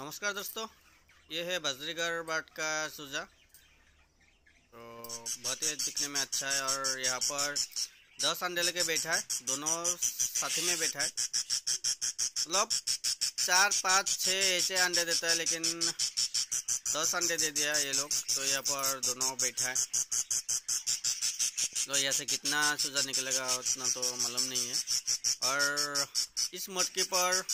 नमस्कार दोस्तों, ये है बजरीगढ़ बाट का सूजा। तो बहुत ही दिखने में अच्छा है और यहाँ पर दस अंडे लेके बैठा है, दोनों साथी में बैठा है। मतलब चार, पाँच छः ऐसे अंडे देता है, लेकिन दस अंडे दे दिया ये लोग तो यहाँ पर दोनों बैठा है। तो यहाँ से कितना सूजा निकलेगा उतना तो मालूम नहीं है। और इस मटके पर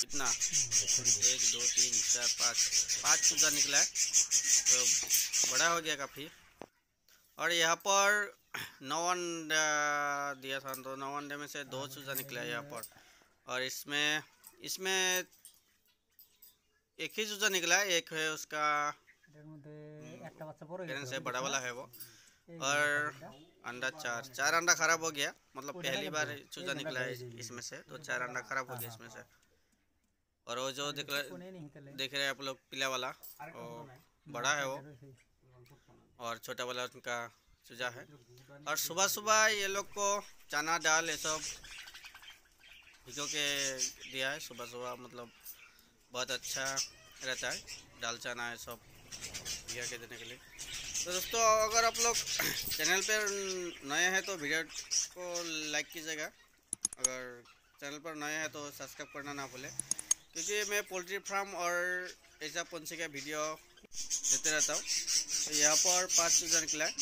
कितना एक, दो, तीन, चार, पाँच। पाँच चूजा निकला है। तो बड़ा हो गया काफ़ी। और यहाँ पर नौ अंडा दिया था तो नौ अंडे में से दो चूजा निकला है यहाँ पर। और इसमें इसमें एक ही चूजा निकला है। एक है उसका से बड़ा वाला है वो। और अंडा चार। चार अंडा खराब हो गया। मतलब पहली बार चूजा निकला है इसमें से। तो चार अंडा खराब हो गया इसमें से। और वो जो देख रहे देख रहे हैं आप लोग पीला वाला। वो बड़ा है वो। और छोटा वाला उनका चूजा है। और सुबह सुबह ये लोग को चना दाल ये सब भिगो के दिया है। सुबह सुबह मतलब बहुत अच्छा रहता है। दाल चना है सब भिगा के देने के लिए। तो दोस्तों अगर आप लोग चैनल पर नए हैं तो वीडियो को लाइक कीजिएगा। अगर चैनल पर नए हैं तो सब्सक्राइब करना ना भूलें। क्योंकि मैं पोल्ट्री फार्म और ऐसा पंछी का वीडियो देते रहता हूँ। तो यहाँ पर पाँच चूजा निकला है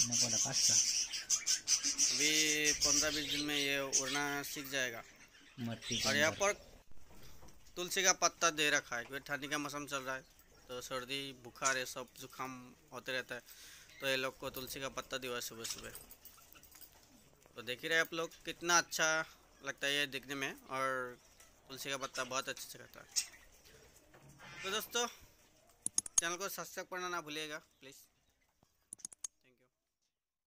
अभी पंद्रह बीस दिन में ये उड़ना सीख जाएगा। और यहाँ पर तुलसी का पत्ता दे रखा है क्योंकि ठंडी का मौसम चल रहा है। तो सर्दी बुखार ये सब जुकाम होते रहता है। तो ये लोग को तुलसी का पत्ता दिया सुबह सुबह। तो देख ही रहे आप लोग कितना अच्छा लगता है ये दिखने में। और तुलसी का पत्ता बहुत अच्छे से करता है। तो दोस्तों, चैनल को सब्सक्राइब करना ना भूलिएगा प्लीज़